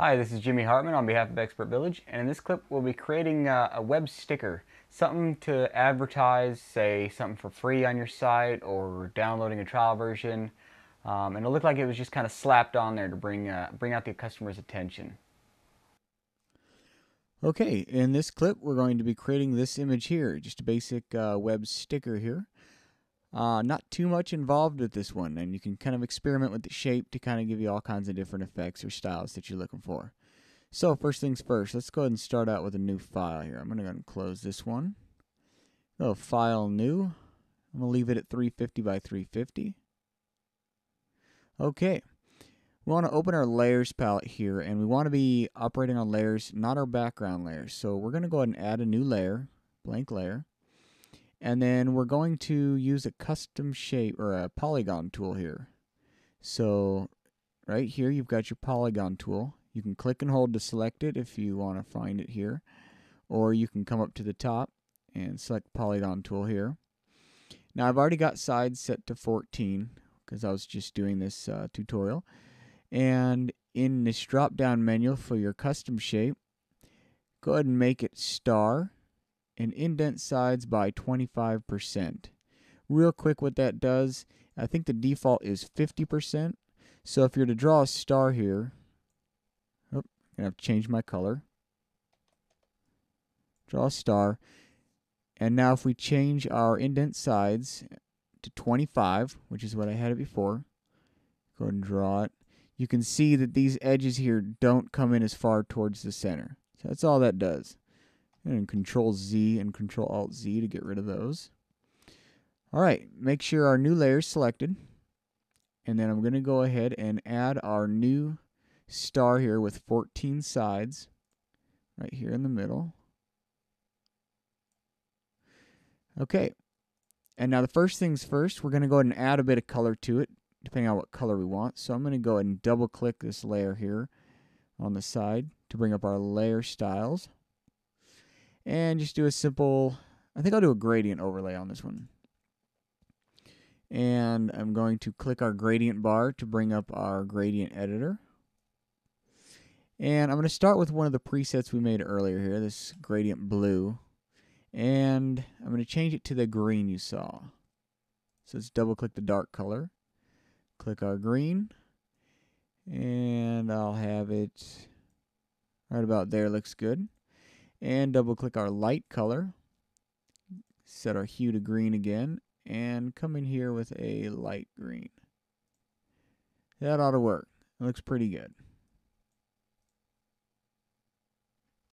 Hi, this is Jimmy Hartman on behalf of Expert Village, and in this clip we'll be creating a, a, web sticker, something to advertise, say something for free on your site or downloading a trial version, um, and it'll look like it was just kind of slapped on there to bring, uh, bring out the customer's attention. Okay, in this clip we're going to be creating this image here, just a basic uh, web sticker here. Uh, not too much involved with this one, and you can kind of experiment with the shape to kind of give you all kinds of different effects or styles that you're looking for. So first things first, let's go ahead and start out with a new file here. I'm going to go ahead and close this one. Go File New. I'm going to leave it at 350 by 350. Okay. We want to open our layers palette here, and we want to be operating on layers, not our background layers. So we're going to go ahead and add a new layer, blank layer. And then we're going to use a custom shape or a polygon tool here. So right here you've got your polygon tool. You can click and hold to select it if you want to find it here. Or you can come up to the top and select polygon tool here. Now I've already got sides set to 14 because I was just doing this uh, tutorial. And in this drop down menu for your custom shape, go ahead and make it star and indent sides by 25%. Real quick what that does, I think the default is 50%. So if you're to draw a star here, oh, I'm going to have to change my color. Draw a star. And now if we change our indent sides to 25, which is what I had it before, go ahead and draw it. You can see that these edges here don't come in as far towards the center. So that's all that does and control Z and control alt Z to get rid of those. All right, make sure our new layer is selected. And then I'm going to go ahead and add our new star here with 14 sides right here in the middle. Okay, and now the first things first, we're going to go ahead and add a bit of color to it, depending on what color we want. So I'm going to go ahead and double click this layer here on the side to bring up our layer styles and just do a simple, I think I'll do a gradient overlay on this one. And I'm going to click our gradient bar to bring up our gradient editor. And I'm going to start with one of the presets we made earlier here, this gradient blue. And I'm going to change it to the green you saw. So let's double click the dark color. Click our green. And I'll have it right about there, looks good and double click our light color set our hue to green again and come in here with a light green. That ought to work. It looks pretty good